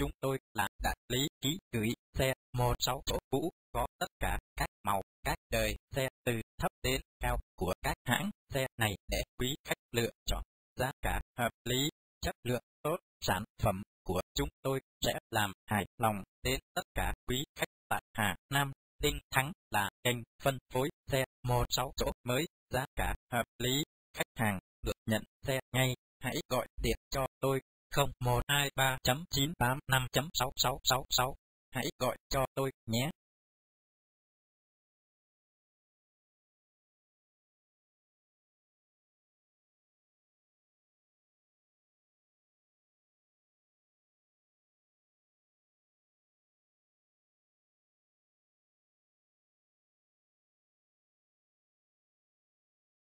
chúng tôi là đại lý ký gửi xe một sáu chỗ cũ có tất cả các màu, các đời xe từ thấp đến cao của các hãng xe này để quý khách lựa chọn. Giá cả hợp lý, chất lượng tốt, sản phẩm của chúng tôi sẽ làm hài lòng đến tất cả quý khách tại Hà Nam. Tinh Thắng là kênh phân phối xe một sáu chỗ mới, giá cả hợp lý, khách hàng được nhận xe ngay. Hãy gọi điện cho tôi 0123.985.6666. Hãy gọi cho tôi nhé.